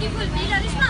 beautiful. Be